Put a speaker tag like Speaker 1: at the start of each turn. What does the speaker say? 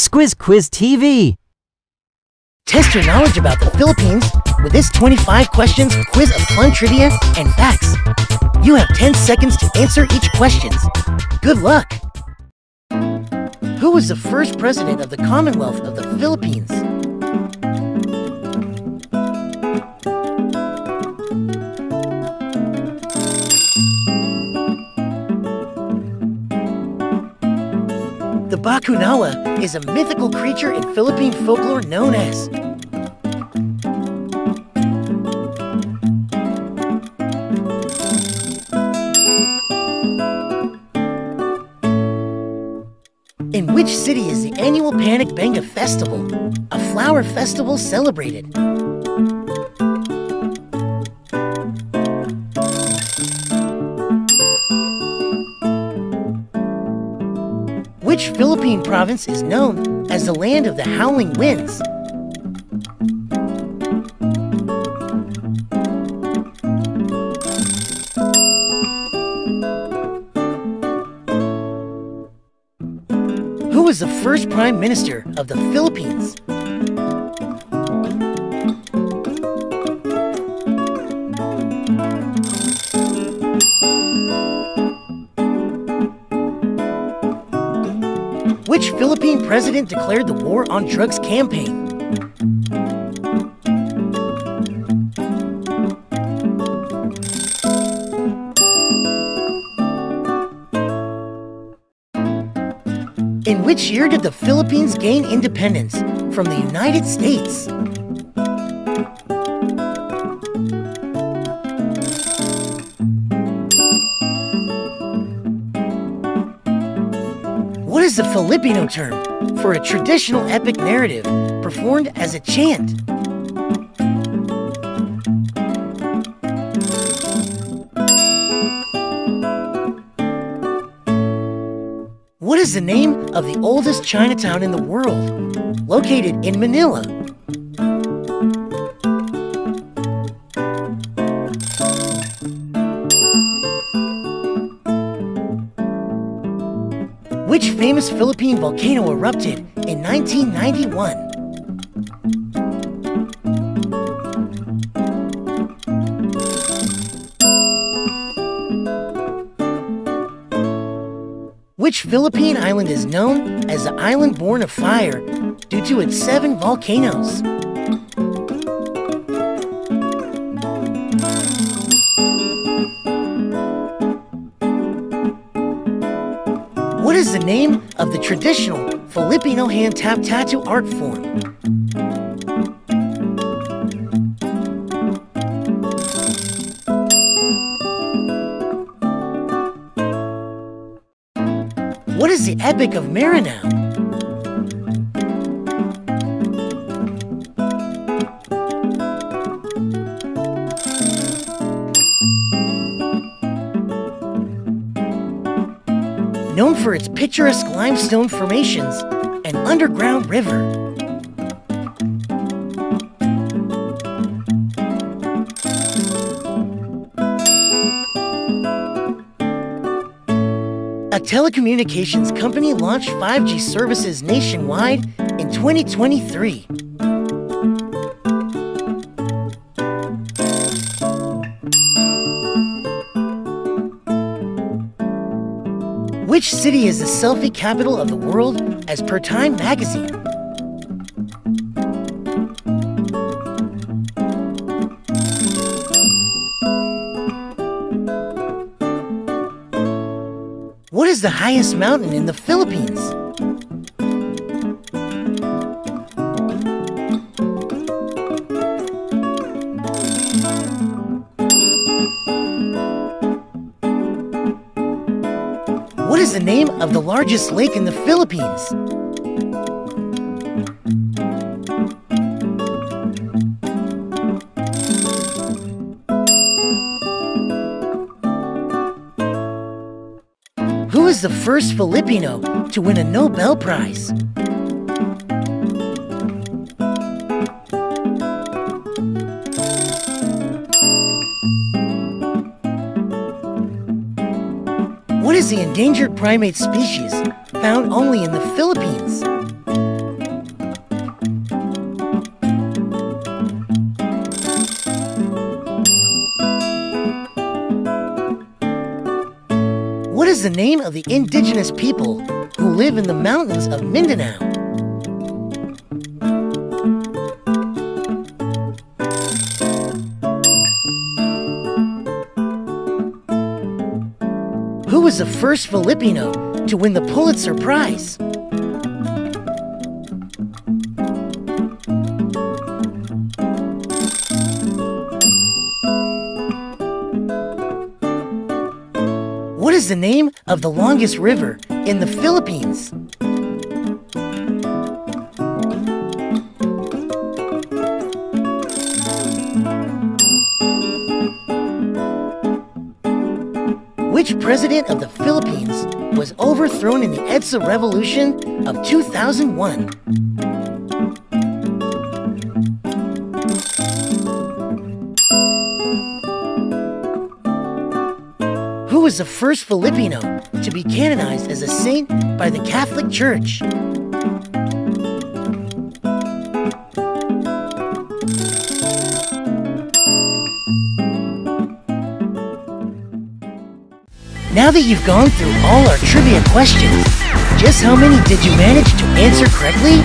Speaker 1: Squiz Quiz TV.
Speaker 2: Test your knowledge about the Philippines with this 25 questions quiz of fun trivia and facts. You have 10 seconds to answer each question. Good luck! Who was the first president of the Commonwealth of the Philippines? Bakunawa is a mythical creature in Philippine folklore known as In which city is the annual Panagbenga Festival, a flower festival celebrated? Which Philippine province is known as the land of the howling winds? Who was the first prime minister of the Philippines? Which Philippine president declared the war on drugs campaign? In which year did the Philippines gain independence from the United States? The Filipino term for a traditional epic narrative performed as a chant? What is the name of the oldest Chinatown in the world, located in Manila? Famous Philippine volcano erupted in 1991? Which Philippine island is known as the island born of fire due to its seven volcanoes? What is the name of the traditional Filipino hand tap tattoo art form? What is the Epic of Maranao? Known for its picturesque limestone formations and underground river. A telecommunications company launched 5G services nationwide in 2023. Which city is the selfie capital of the world as per Time magazine? What is the highest mountain in the Philippines? What is the name of the largest lake in the Philippines? Who is the first Filipino to win a Nobel Prize? the endangered primate species found only in the Philippines. What is the name of the indigenous people who live in the mountains of Mindanao? The first Filipino to win the Pulitzer Prize? What is the name of the longest river in the Philippines? Which president of the Philippines was overthrown in the EDSA Revolution of 2001? Who was the first Filipino to be canonized as a saint by the Catholic Church? Now that you've gone through all our trivia questions, just how many did you manage to answer correctly?